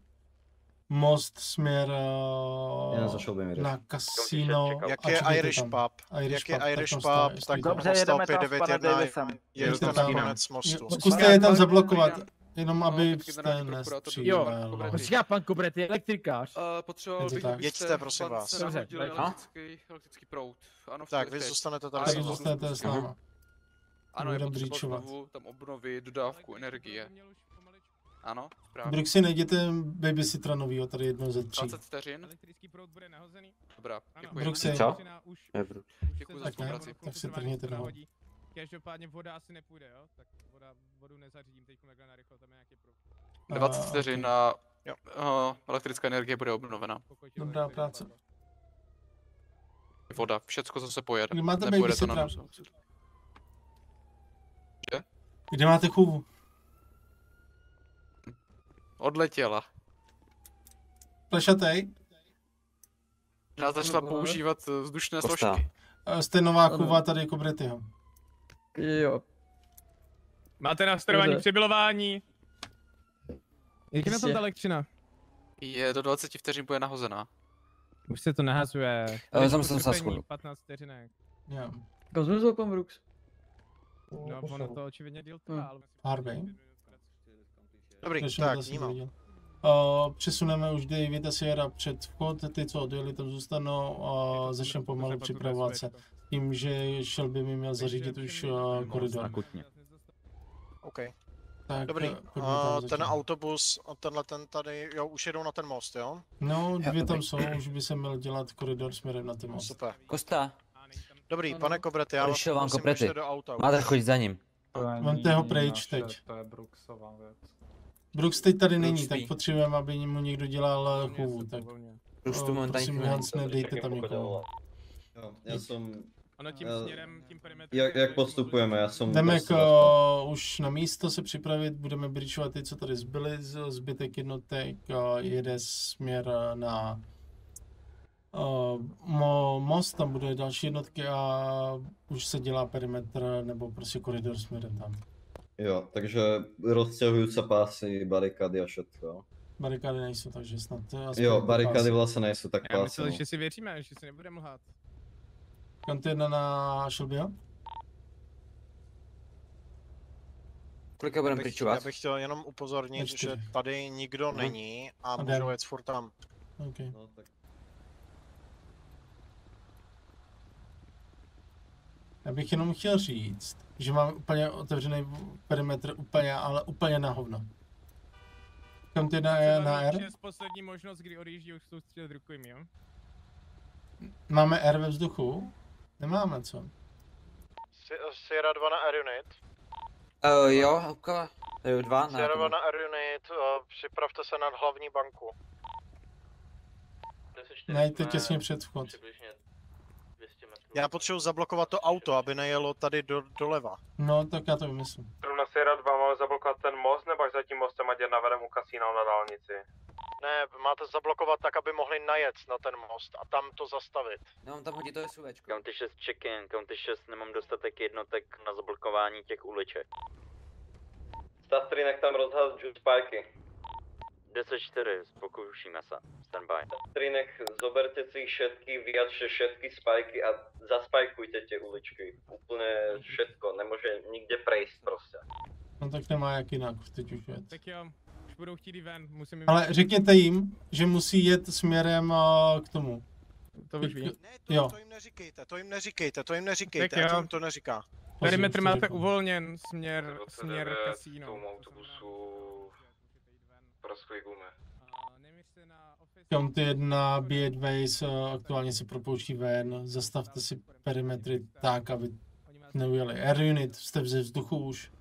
most směr eh, zašel říct. na kasino. Jak je Irish pub? Irish Jak je pub, Irish pub, tak. Dobře, jedeme tam s panem Davisem. Na tam. konec mostu. Zkuste je tam zablokovat, jenom aby jste nestřílel. Počká, pan Kubret je elektrikář. Uh, potřeboval bych, tak. abyste Jeďte, prosím vás. Dobře, elektrický, elektrický proud. Ano, v Tak, vy zůstanete tady. Tak zůstanete s náma. Ano, je potřeba znovu tam obnovit dodávku energie. Ano, správně. Brixy, najděte babysittera novýho, tady jednou ze tří. 20 vteřin. Elektrický proud bude nahozený. Dobrá, děkuji. Elektřina Už, Děkuji za spolupráci. tak se trhněte nahoru. Každopádně voda asi nepůjde, jo? Tak voda, vodu nezařídím teď takhle narychlo, tam je nějaký proud. 20 A, vteřin a uh, elektrická energie bude obnovena. Dobrá práce. Voda, všecko zase pojede. Kdy máte Nepojede to na babysittera? noc. Kde máte chůvu? Odletěla. Plešatej? Já začala používat eh, vzdušné složky. Eh, Jste nová chůva tady jako Bretyho. Jo. Máte nastavování Dobře. přebylování. Jak je na tom ta elektřina? Je do 20 vteřin bude nahozená. Už se to nahazuje. Ale tam jsem sasku. 15 vteřinek. Jo. Kozmu pan Brooks. No, ono to očividně díl trvá, ale... Harvey. Dobrý, Než tak, vnímám. Uh, přesuneme už David a Sierra před vchod, ty, co odjeli, tam zůstanou a začneme pomalu připravovat se. Tím, že Shelby mi měl zařídit už uh, koridor. Akutně. OK. Tak, Dobrý, tam ten autobus, a tenhle ten tady, jo, už jedou na ten most, jo? No, dvě tam jsou, už by se měl dělat koridor směrem na ten most. Super. Kosta, Dobrý, pane Kobrety, já Přišel vám Kobrety. běžte do auta. máte chodit za ním. To Vemte ho pryč teď. To je Brooksová věc. Brooks teď tady není, tak potřebujeme, aby mu někdo dělal eh, chůvu, tak Brooks tu eh, prosím, není. Hansne, dejte tam někoho. Jo, já jsem... Ono tím já- směrem, tím perimetrem... Jak, jak postupujeme? Já jsem... Jdeme dost k, uh, už na místo se připravit, budeme bridgeovat ty, co tady zbyly, z- zbytek jednotek uh, jede směr na uh, mo, most, tam bude další jednotky a už se dělá perimetr nebo prostě koridor směrem tam. Jo, takže rozťahují se pásy, barikady a všetko. Barikády nejsou, takže snad aspoň Jo, pásy. vlastně nejsou, tak Já pásy. myslel, no. že si věříme, že si nebudeme lhát. Kam to jedna na Shelbyho? Kolika budeme Já bych- pričovat? Já bych chtěl jenom upozornit, že tady nikdo není a můžou jet furt tam. Okay. No, tak Já bych jenom chtěl říct, že mám úplně otevřený perimetr úplně, ale úplně na hovno. Kam ty na, E, na R? Je poslední možnost, kdy odjíždí už soustředit rukojmí, jo? Máme R ve vzduchu? Nemáme, co? Sierra 2 na Air Unit. Uh, jo, Hubka, jo, dva, na Sierra 2 tom. na Air Unit, uh, připravte se nad hlavní banku. Ne, to je těsně před vchod. Přibližně 200 metrů. Já potřebuji zablokovat to auto, aby nejelo tady do, doleva. No, tak já to vymyslím. Na Sierra 2 máme zablokovat ten most, nebo až za tím mostem, ať je navedem u kasína na dálnici? Ne, máte zablokovat tak, aby mohli najet na ten most a tam to zastavit. Nemám tam hodit to SUVčko. County 6 check-in, County 6 nemám dostatek jednotek na zablokování těch uliček. Stav 3 nech tam rozházet juice spajky. 10-4, pokoušíme se. Standby. 3 nech zoberte si všetky, vyjadřte všetky spajky a zaspajkujte tie uličky. Úplne všetko, nemôže nikde prejsť proste. No tak nemá jak jinak, teď už jet. Tak jo, už budou chtít ven, musím jim... Ale řekněte jim, že musí jet směrem uh, k tomu. To už ví. Ne, to, Jo. to jim neříkejte, to jim neříkejte, to jim neříkejte, Tak ať jo. jim to neříká. Perimetr máte uvolněn směr, směr kasíno. tomu autobusu praskli gumy. County 1, Beatways uh, aktuálně se propouští ven, zastavte si perimetry tak, aby neujeli. Air unit, jste ze vzduchu už.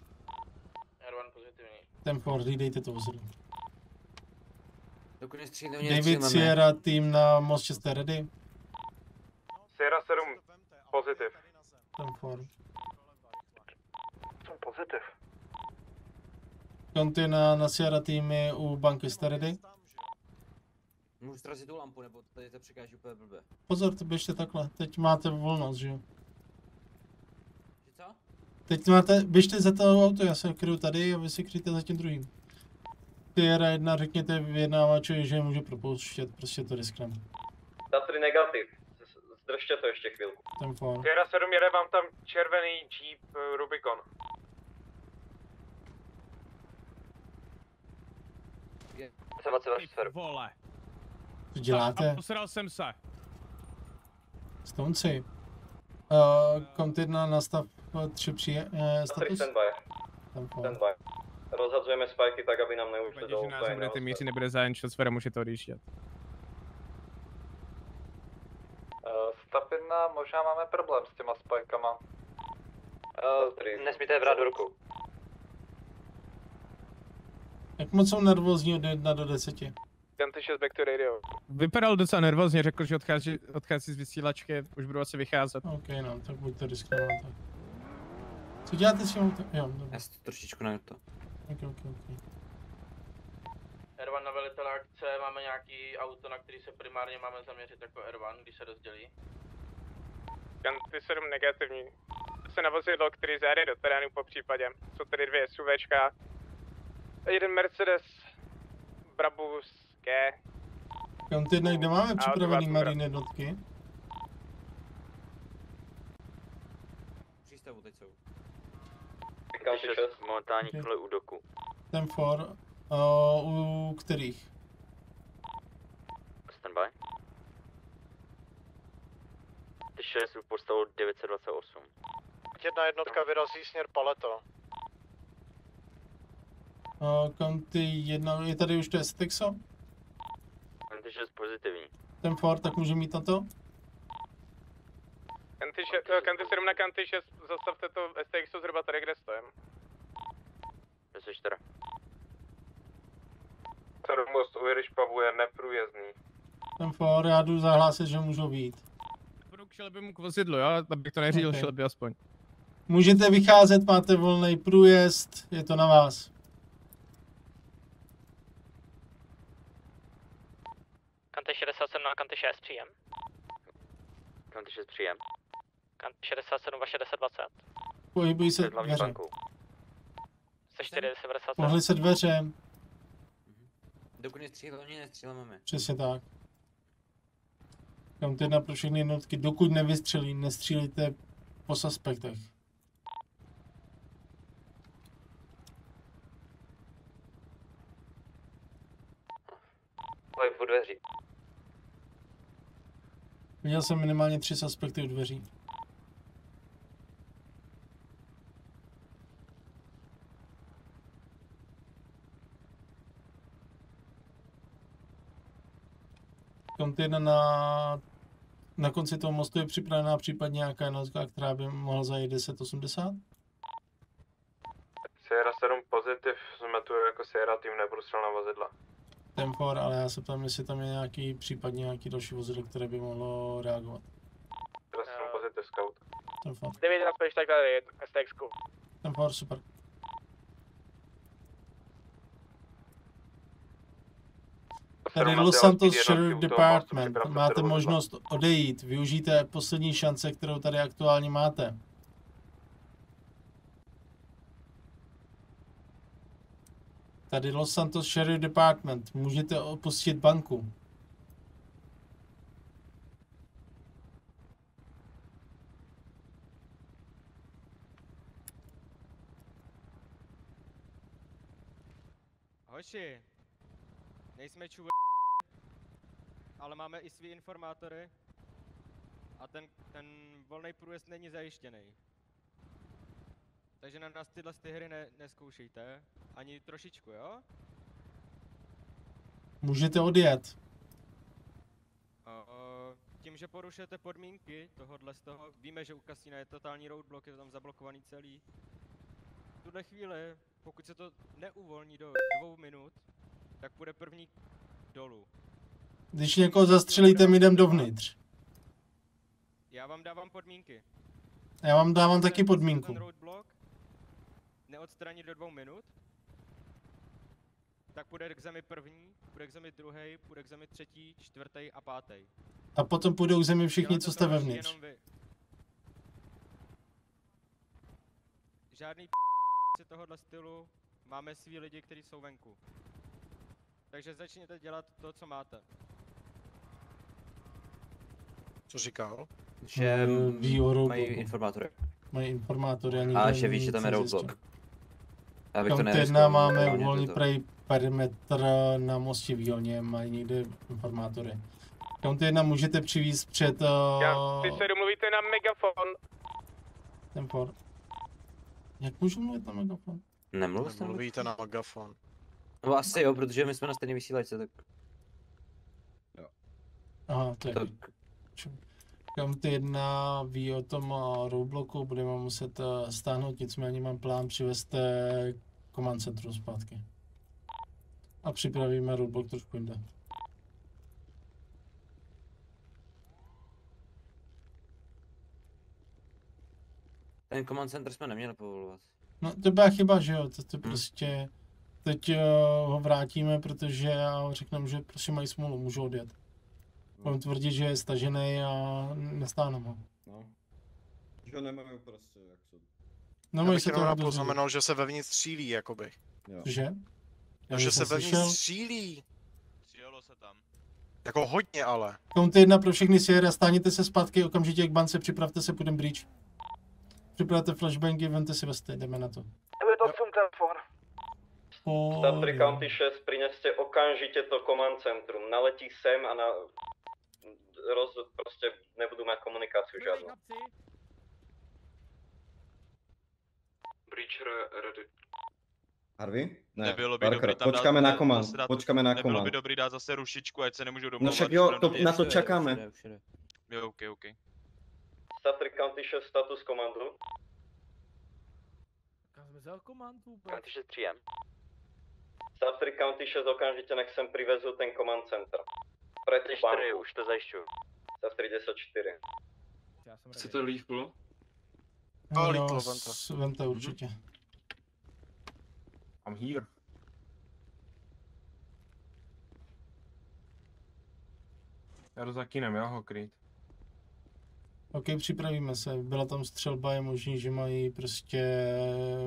R1 pozitivní. Ten for, dejte to vozidlo. Dokud nestřílíme, David Sierra, tým na mostě jste ready? Sierra 7, pozitiv. Ten for. Pozitiv. County na, na Sierra týmy u banky jste ready? Můžu zrazit tu lampu, nebo tady to překáží úplně blbě. Pozor, to běžte takhle, teď máte volnost, že jo? Co? Teď máte, běžte za to auto, já se kryju tady a vy si kryjte za tím druhým. Sierra 1, řekněte vyjednávačovi, že může propouštět, prostě to riskneme. Stav 3 negativ. Zdržte to ještě chvíľku. Ten for. Sierra 7 jede vám tam červený Jeep eh, Rubicon. Vole. Co A děláte? posral jsem se. Stonci. Uh, Komt 1 na stav 3 přije, uh, Stav 3 status? standby. Standby. Rozhadzujeme spajky tak, aby nám neušli Když do u nás úplně budete jiného mířit, nebude zájem časfera, můžete odjíždět. Stav 1, možná máme problém s těma spajkama. Nesmíte je brát do rukou. Jak moc jsou nervózní od 1 do 10? Ganty 6 back to radio. Vypadal docela nervózně, řekl, že odchází, odchází z vysílačky, už budu asi vycházet. OK, no, tak buďte risknout. Co děláte s tím autem? Jo, dobře. Já si to trošičku na to. OK, OK, OK. R1 na velitele akce, máme nějaký auto, na který se primárně máme zaměřit jako R1, když se rozdělí. Ganty 7 negativní. Se na vozidlo, který zajede do terénu po případě. Jsou tady dvě SUVčka. A jeden Mercedes Brabus také. Kam ty kde máme připravený marín jednotky? Přístavu teď jsou. Šest momentálních okay. u doku. Ten for, uh, u kterých? Standby. Ty šest u postavu 928. Jedna jednotka vyrazí směr paleto. Uh, kam ty jedna, je tady už to je Stixo? N56 pozitivní. Ten Ford, tak může mít toto? Kanty, 7 na Kanty 6, zastavte to STX zhruba tady, kde stojím. Jsi 64. Termost u Irish Pubu je neprůjezdný. Ten Ford, já jdu zahlásit, že můžu být. Budu k šelby mu k vozidlu, já bych to neřídil okay. šelby aspoň. Můžete vycházet, máte volný průjezd, je to na vás. Kanty 67 na kanty 6 příjem. Kanty 6 příjem. Kanty 67 vaše 1020. Pohybují se dveře. Se 4 97. Pohli se dveře, Dokud nestřílel, oni nestřílíme my. přesně tak. County jedna pro všechny jednotky, dokud nevystřelí, nestřílíte po suspektech. Pojď po dveří. Viděl jsem minimálně tři suspekty u dveří. Kontejner na, na konci toho mostu je připravená případně nějaká jednotka, která by mohla zajít 1080? Sierra 7 pozitiv, jsme tu jako Sierra tým neprůstřelná vozidla. Temfor, ale já se ptám, jestli tam je nějaký, případně nějaký další vozidlo, které by mohlo reagovat. 7 pozitiv scout. Temfor, 9 na spíš tady, STXku. Temfor, super. Tady Los Santos Sheriff Department. Máte možnost odejít. Využijte poslední šance, kterou tady aktuálně máte. Tady Los Santos Sheriff Department. Můžete opustit banku. Hoši, nejsme čuve, ale máme i svý informátory a ten, ten volný průjezd není zajištěný. Takže na nás tyhle ty hry ne, neskoušejte, ani trošičku, jo? Můžete odjet. O, o, tím, že porušujete podmínky tohohle z toho, víme, že u kasína je totální roadblock, je to tam zablokovaný celý. V tuhle chvíli, pokud se to neuvolní do dvou minut, tak půjde první dolů. Když někoho zastřelíte, my jdem dovnitř. Já vám dávám podmínky. Já vám dávám taky podmínku. Ten roadblock neodstranit do dvou minut, tak půjde k zemi první, půjde k zemi druhý, půjde k zemi třetí, čtvrtý a pátý. A potom půjdou k zemi všichni, co jste vevnitř. jenom vy. Žádný p***ci tohohle stylu, máme svý lidi, kteří jsou venku. Takže začněte dělat to, co máte. Co říkal? Že roadblocku. mají informátory. Mají informátory a nikdo A že ví, nic že tam je roadblock. Já bych to Tam jedna máme to- prej perimetr na mostě v Joně, mají někde informátory. County 1 můžete přivízt před Já, uh, ty se domluvíte na megafon. ten port. Jak můžu mluvit na megafon? Nemluv jste Mluvíte na megafon. No asi jo, protože my jsme na stejné vysílačce, tak... Aha, to je. Tak. County 1 ví o tom uh, roadblocku, budeme muset uh, stáhnout, nicméně mám plán přivést uh, command centrum zpátky. A připravíme roadblock trošku jinde. Ten command center jsme neměli povolovat. No to byla chyba, že jo, to, to prostě, teď uh, ho vrátíme, protože já řekneme, že prostě mají smůlu, můžou odjet. Budeme tvrdit, že je stažený a nestáhnem ho. No. Že ho nemají prostě, jak jsou. No, Já bych se jenom to rád poznamenal, že se vevnitř střílí, jakoby. Jo. Že? No, že se vevnitř slyšel. střílí. Střílelo se tam. Jako hodně ale. County jedna pro všechny Sierra, stáhněte se zpátky okamžitě k bance, připravte se, půjdem bridge. Připravte flashbangy, vemte si vesty, jdeme na to. 98 telefon. Statry County 6, prineste okamžite to command centrum. Naletí sem a na... Roz, prostě nebudu mít komunikaci žádnou. Breach re- ready. Harvey? Ne, Nebylo by Parker, dobrý tam počkáme dát, na zase dát- počkáme na Nebylo by dobrý dát zase rušičku, ať se nemůžou No domlouvat. však jo, to, na to čekáme. Jo, ok, ok. Statry County 6, status komandu. Kam jsme vzal komandu? County 6 příjem. Statry County 6, okamžite nech sem privezú ten command center. Pre tú 4, banku. už to zajišťuju. Statry 10-4. Chcete lethal? Jo, lítlo, s- Vemte určitě. I'm here. Já jdu za kinem, jo, ho kryt. OK, připravíme se. Byla tam střelba, je možný, že mají prostě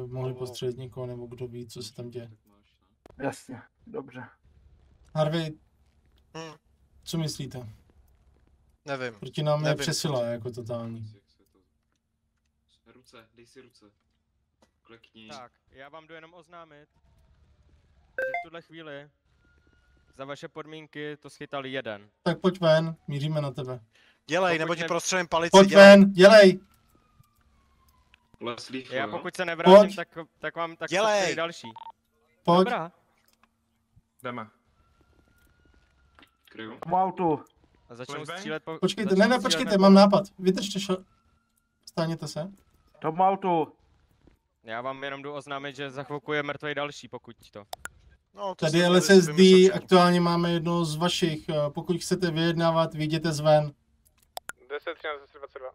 mohli postřelit někoho, nebo kdo ví, co se tam děje. Jasně, dobře. Harvey, Hm. co myslíte? Nevím. Proti nám je Nevím. přesila jako totální. Ruce, dej si ruce. Klekni. Tak, já vám jdu jenom oznámit, že v tuhle chvíli za vaše podmínky to schytal jeden. Tak pojď ven, míříme na tebe. Dělej, Pokud nebo ti ne- prostřelím palici, Pojď dělej. ven, dělej! Les lethal, Já pokud se nevrátím, Pojď. tak, tak vám tak Dělej. Další. Pojď. Dobrá. Jdeme. Kryju. Tomu autu. A začnou Flashbang? střílet po... Počkejte, ne, ne, počkejte, mám nápad. Vydržte šel. Stáněte se. Tomu autu. Já vám jenom jdu oznámit, že za chvilku je mrtvý další, pokud to. No, to Tady je LSSD, aktuálně máme jedno z vašich. eh, Pokud chcete vyjednávat, vyjděte zven. 10, 13, 10, 22.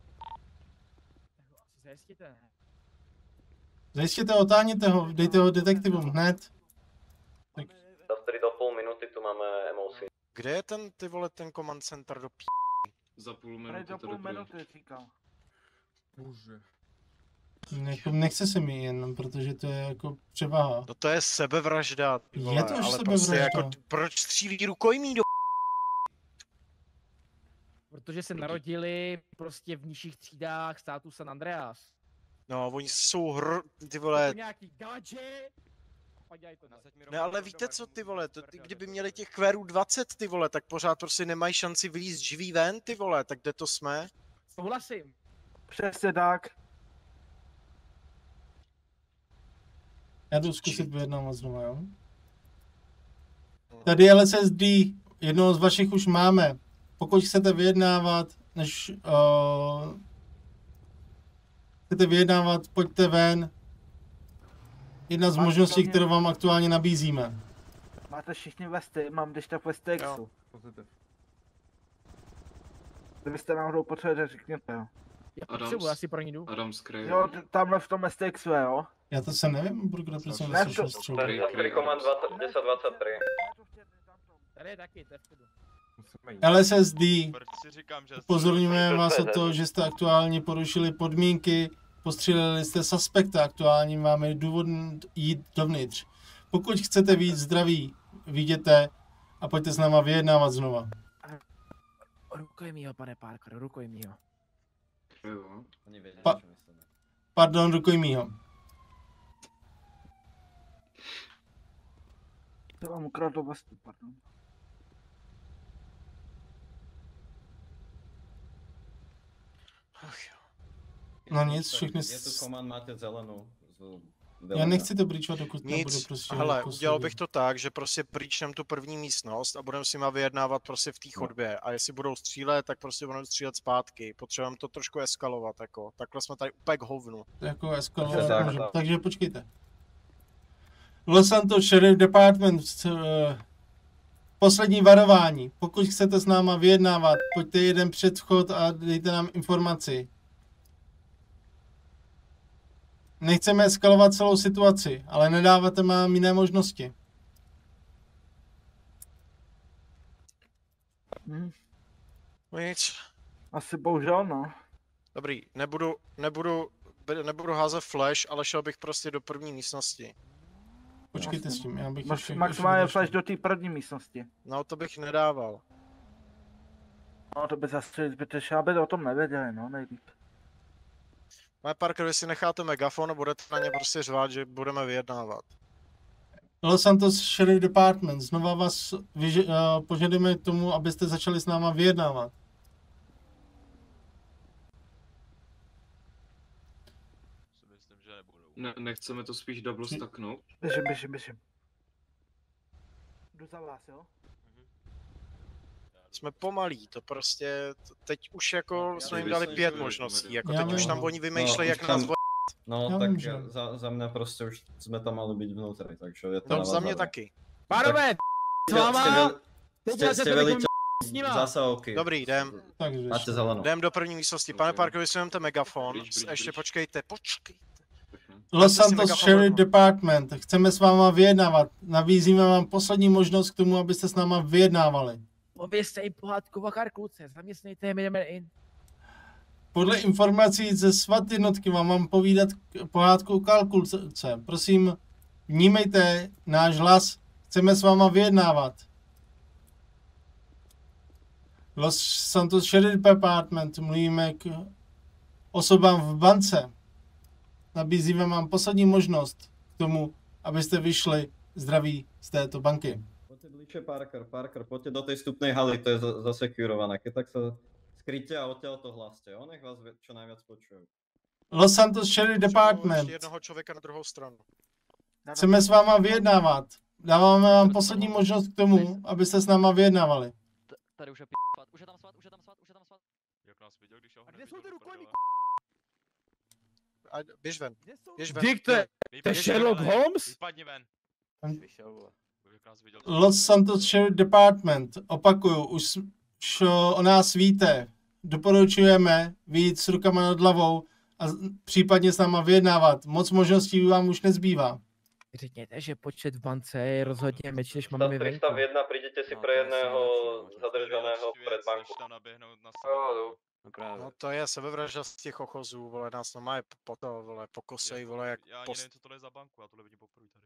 Zajistíte. Zajistěte, otáhněte ho, dejte ho detektivům hned. Statry do půl minuty tu máme MOC. Kde je ten, ty vole, ten command center do p***? Za půl Tady minuty do to půl minuty říkal. Bože. Jako, nechce se mi jen, protože to je jako převaha. No to je sebevražda, ty Je vole, to už ale prostě sebevražda. jako, proč střílí rukojmí do Protože se narodili prostě v nižších třídách státu San Andreas. No, oni jsou hr... ty To vole, nějaký gadže. Ne, ale víte co, ty vole, to, ty, kdyby měli těch kvérů 20, ty vole, tak pořád prostě nemají šanci vylízt živý ven, ty vole, tak kde to jsme? Souhlasím. Přesně tak. Já jdu zkusit vyjednávat znovu, jo? Tady je LSSD, jednoho z vašich už máme. Pokud chcete vyjednávat, než uh, chcete vyjednávat, pojďte ven. Jedna z Máte možností, kterou vám aktuálně nabízíme. Máte všichni vesty, mám když tak Westexu. Pozitiv. Kdybyste náhodou potřebovali, řekněte jo. Já Adams. potřebuji, já si pro ní jdu. Adam Skry. Jo, tamhle v tom je, jo. Já to se nevím, Burger, proč jsem Ne, neslyšel to- střelu. Statry command 20 10-23. Tady je taky, to je v. LSSD, upozorňujeme vás o to, že jste aktuálně porušili podmínky, postříleli jste suspekta, aktuálně máme důvod jít dovnitř. Pokud chcete víc zdraví, viděte a pojďte s náma vyjednávat znova. Rukojmího, pane Parker, rukojmího. Kryju. Oni vědí, Pa- co myslíme. Pardon, rukojmího. To vám ukradl vestu, pardon. No nic, všechny... Je tu command, máte zelenou. z- Já nechci to bríčovat, dokud nebude Nic, prostě... hele, jako udělal bych to tak, že prostě pryčnem tu první místnost a budeme s nima vyjednávat prostě v té chodbě a jestli budou střílet, tak prostě budeme střílet zpátky. Potřebujeme to trošku eskalovat, jako. Takhle jsme tady úplně k hovnu. jako eskalovat tak, tak. Takže počkejte. Los Santos Sheriff Department, eh, poslední varování. Pokud chcete s náma vyjednávat, pojďte jeden před vchod a dejte nám informaci. Nechceme eskalovat celou situaci, ale nedáváte nám jiné možnosti. Hm. No nic. Asi bohužel, no. Dobrý, nebudu, nebudu, nebudu házet flash, ale šel bych prostě do první místnosti. Počkejte s tím, já bych Max, ještě- maximálně ještě flash do té první místnosti. No to bych nedával. No to by zastřelit zbytečně, aby o tom nevěděli, no nejlíp. Pane Parker, vy si necháte megafon a budete na ně prostě řvát, že budeme vyjednávat. Los Santos Sheriff Department, znova vás vyže, uh, požadujeme k tomu, abyste začali s náma vyjednávat. Ne, nechceme to spíš double stacknout? Běžím, běžím, běžím. Jdu za vás, jo? Jsme pomalí, to prostě, teď už jako jsme jim dali pět možností, jako Já teď už tam no. oni vymýšlejí, jak už nás. No, Já tak za, za mě prostě už jsme tam mali být vnútri, takže je to No, za mě taky. Pánové, s váma? Teď se jste to velitel s nima. zásahovky. Dobrý, jdem. Takže. Jdem do první místnosti. Pane Parker, vy si megafon. Ještě počkejte, počkej. Los Santos Sheriff Department, chceme s váma vyjednávat. Nabízíme vám poslední možnost k tomu, abyste s náma vyjednávali. Povězte jim pohádku Vakar kluce, zaměstnejte je, my jdeme in. Podle informací ze SWAT jednotky vám mám povídat pohádku o kalkulce. Prosím, vnímejte náš hlas, chceme s váma vyjednávat. Los Santos Sheriff Department, mluvíme k osobám v bance. Nabízíme vám poslední možnost k tomu, abyste vyšli zdraví z této banky. Poďte bližšie Parker, Parker, poďte do tej vstupnej haly, to je za- zasekurované. Keď tak sa skryte a odtiaľ to hlaste, jo? Nech vás čo najviac počujú. Los Santos Sheriff Department, jednoho člověka na druhou stranu. chceme s váma vyjednávat. Dáváme vám poslední možnost k tomu, abyste s náma vyjednávali. Tady už je p***, už je tam svat, už je tam svat, už je tam svat. Jak nás viděl, když A kde jsou ty rukojmí, A běž ven. Běž ven. Je, to je Sherlock Holmes? Vypadni ven. Vyšel, vole. Los Santos Sheriff Department, opakuju, už, už o nás víte. Doporučujeme vyjít s rukama nad hlavou a případně s náma vyjednávat. Moc možností vám už nezbývá. Řekněte, že počet v bance je rozhodně menší, než máme venku. 301, prídete si pre jedného zadržaného pred banku. tam naběhnout na No. No to je sebevražda z těch ochozů, vole, nás normálně po to, vole, pokosej, vole, jak Já ani post... nevím, co tohle je za banku, já tohle vidím poprvé tady.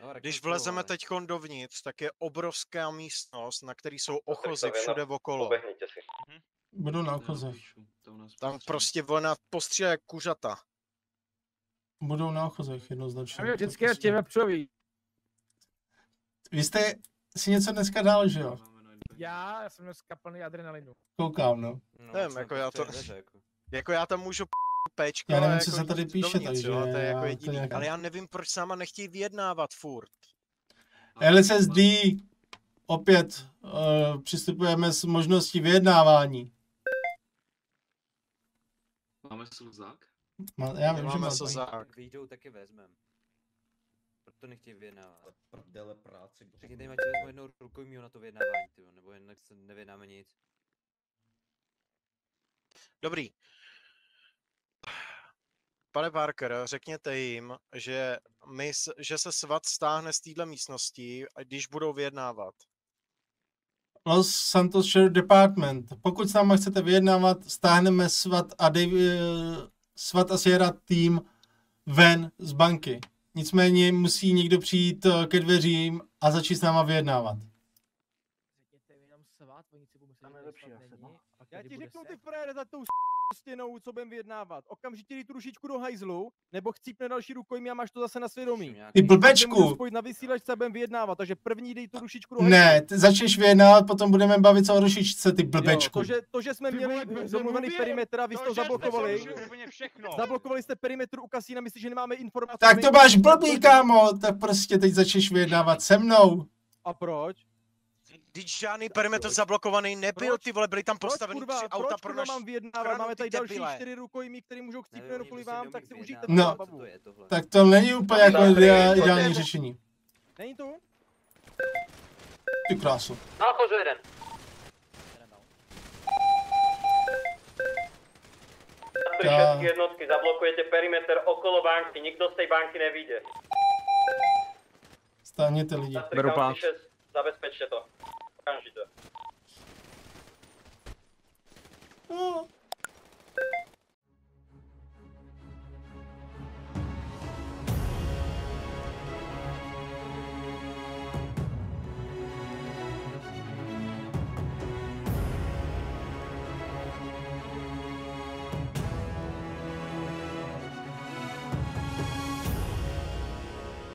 No, Když vlezeme teď dovnitř, tak je obrovská místnost, na který jsou ochozy 301, všude okolo. Pobehnite si. Budou na ochozech. Tam prostě nás postříle jak kuřata. Budou na ochozech jednoznačně. Já vždycky na těm vepřový. Vy jste si něco dneska dal, že jo? Já, já jsem dneska plný adrenalinu. Koukám, no. Nevím, jako já to... Jako já tam můžu p- péčko, Já nevím, ale co jako se tady píše, dovnitř, takže jo, to je jako já to jediný. nějak- Ale já nevím, proč s náma nechtějí vyjednávat furt. LSSD opět uh, přistupujeme s možností vyjednávání. Máme slzák? Ma- Já vím, že máte. slzák. Jak vyjdou, taky vezmem. Proto nechtějí vyjednávat. Prdele práci. Řekněte jim, ať si vezmu jednou rukojmího na to vyjednávání, tyjo, nebo jinak se nevyjednáme nic. Dobrý. Pane Parker, řekněte jim, že, my, že se svat stáhne z téhle místnosti, a když budou vyjednávat. Los Santos Sheriff Department. Pokud s náma chcete vyjednávat, stáhneme SWAT a, Dave, eh, SWAT a Sierra tým ven z banky. Nicméně musí někdo přijít eh, ke dveřím a začít s náma vyjednávat. Řekněte jim jenom svát, oni si budou Já ti řeknu se. ty frére za tou stěnou, co budem vyjednávat. Okamžitě dej tu rušičku do hajzlu, nebo chcípne další rukojmí a máš to zase na svědomí. Ty blbečku! Spojit na vysílačce a budem vyjednávat, takže první dej tu rušičku do hajzlu. Ne, ty začneš vyjednávat, potom budeme bavit se o rušičce, ty Jo, blbečku. to, že, to, že jsme Ty měli domluvený perimetr a vy jste to zablokovali. Zablokovali jste perimetr u kasína, myslíš, že nemáme informace? Tak to máš blbý, kámo, tak prostě teď začneš vyjednávat se mnou. A proč? Když žádný perimetr zablokovaný nebyl, ty vole, byly tam Proč postaveny kurva, tři auta proč pro kurva naš... mám vyjednávat? Máme ty tady další debile. čtyři rukojmí, který můžou chcípnout kvůli vám, tak si užijte No. zábavu. Tak to není úplně jako ideální řešení. Není tu? Ty krásu. Nahoře jeden. Tri všetky jednotky, zablokujete perimeter okolo banky, nikto z tej banky nevíde. Stáhněte lidi. Beru plán. Zabezpečte to. Okamžite. No,